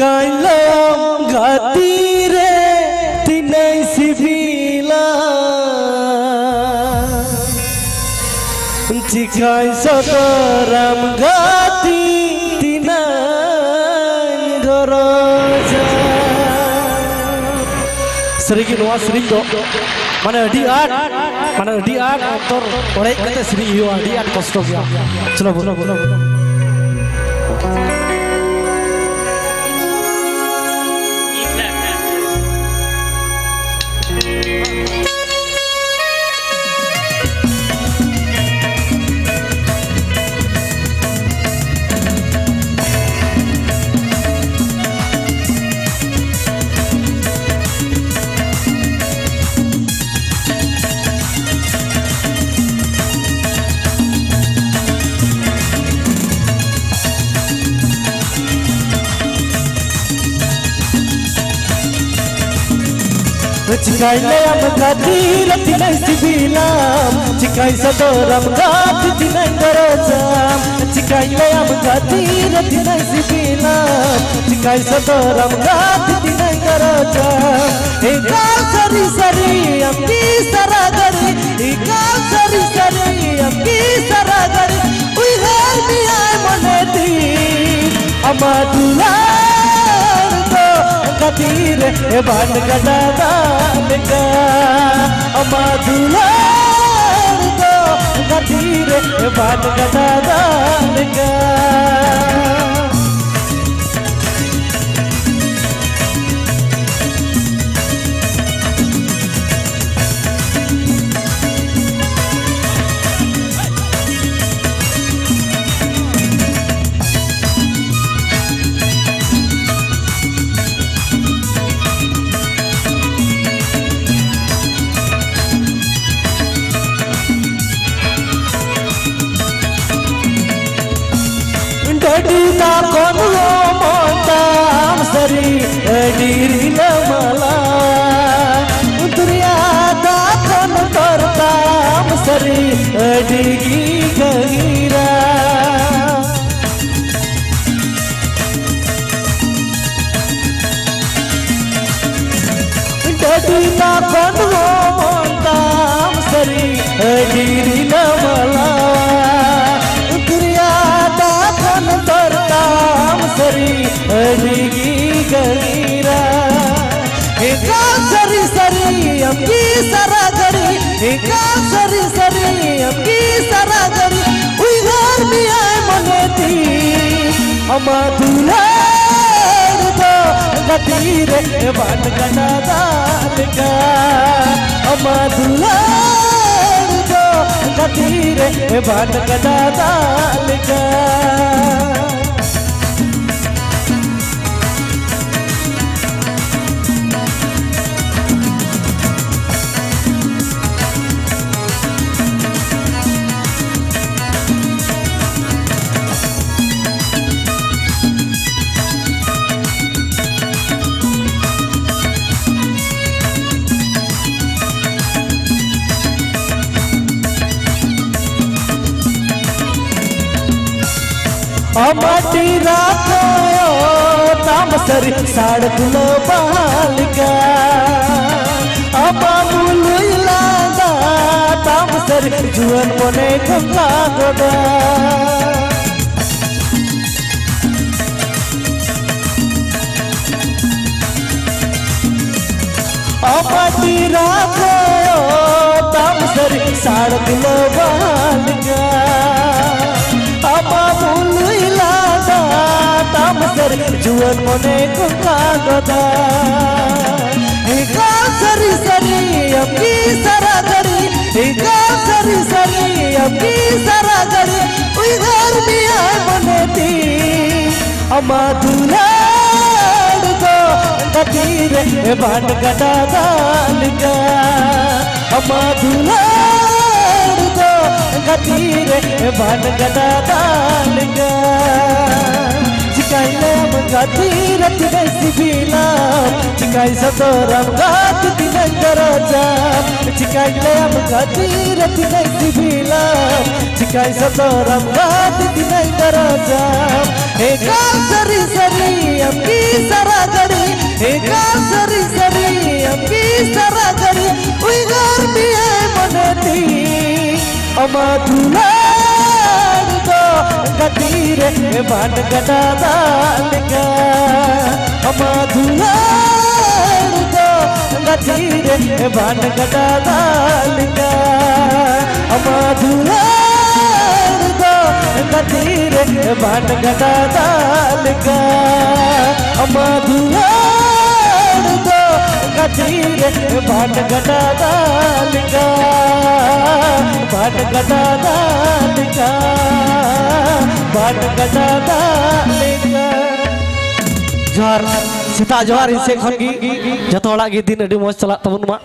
কাইলাম গাতি রে তিনাই সিবিলা চিকাই সদরাম গাতি তিনাই গরজা sering nuwa sering do mana diat mana diat motor oleh kata sering diat kostum ya celo celo celo Cikai leam gati lati sibilam Cikai sadoram gati tinai garojam Cikai leam gati lati sibilam Cikai sadoram gati tinai garojam Ikal sari sari amki saragari Ikal sari sari amki saragari Ui hai mi ai moneti Amadulai ए भान गदा दाल का अमा दुलार को खातिर ए भान गदा दानगा डडीला कोण हो मोताम सरी? डीरीला मला दुर्यादा कोण करताम सरी? डिगी गहिरा। कोण हो सरी डिगी गहिरा सरी सरी अमकी सरा गरी एका सरी सरी अमकी सरा गरी उई घर में आए मनेती अमा दुलार तो गतीर बन गना दाल का। अमा दुलार तो गतीर बन गना दाल का। अमाटी राखो तामसरी साडकुलो बालिका अमामुल इलादा तामसरी जुवन मने कमला गोदा अमाटी राखो तामसरी साडकुलो बालिका तामसर जुवन मने कुंगा गोदा एका सरी सरी अम्की सरा गरी एका सरी सरी अम्की सरा गरी उई घर में आए मने ती। अमा दुलार दो गतीर ए भान गदा lam gathi rat desi bila chikai sato ram gat dinan karaja chikai lam gathi rat desi bila chikai sato ram gat dinan karaja he kal sari sari amki sara gari he kal sari sari amki sara gari ui gar bhi hai manati ama dhula गतीरे बाण गदा दालिका अमा धुलार दो गतीरे बाण गदा दालिका अमा धुलार दो गतीरे बाण गदा दालिका अमा धुलार दो गतीरे बाण गदा दालिका बाण Johar, Sita Johar, Insek Hongi, jatuh lagi di Nadi Mos celak teman mak.